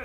Ah,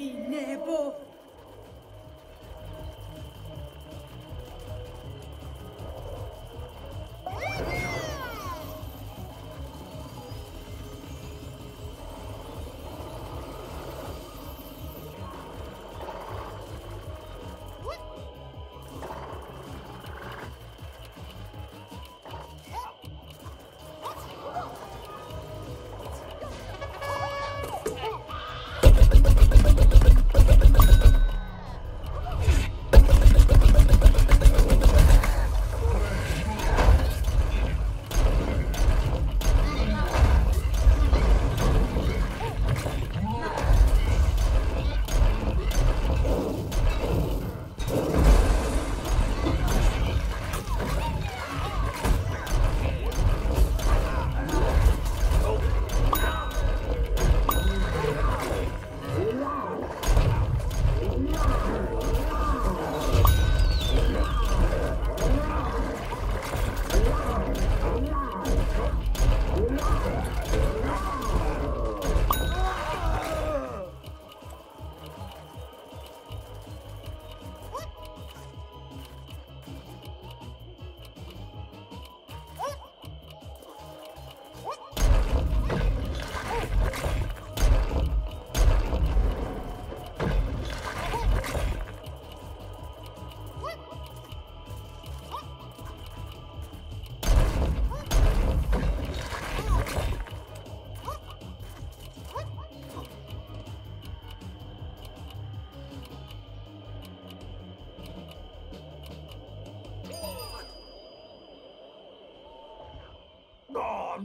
we never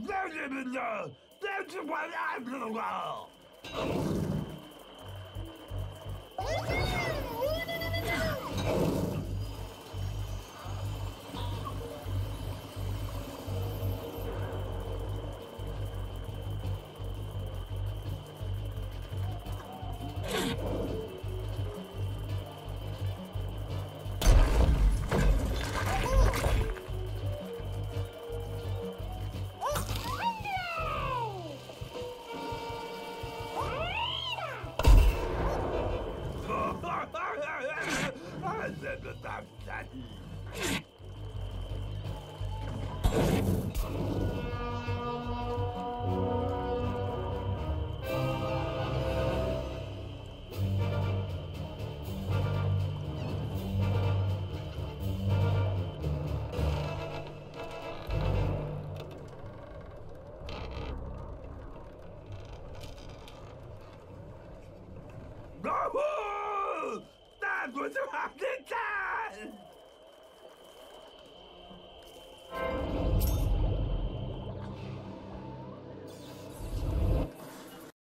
That's even know. That's what I'm gonna go. Oh. Double! That was a hard attack! Ah!